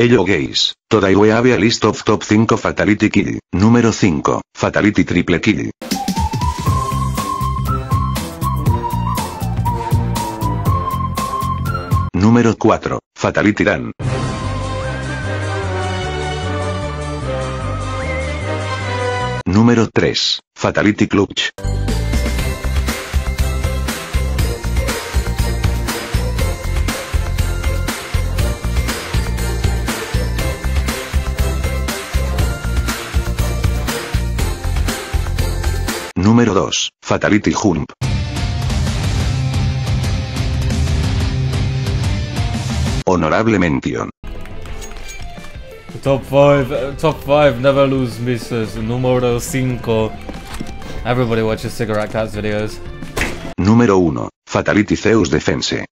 Hello gays, today we have a list of top 5 fatality kill. Número 5, fatality triple kill. Número 4, fatality run. Número 3, fatality clutch. Número 2, Fatality Jump. Honorable mention. Top 5, uh, top 5, never lose misses, número 5. Everybody watches Cigarette Cats videos. Número 1, Fatality Zeus Defense.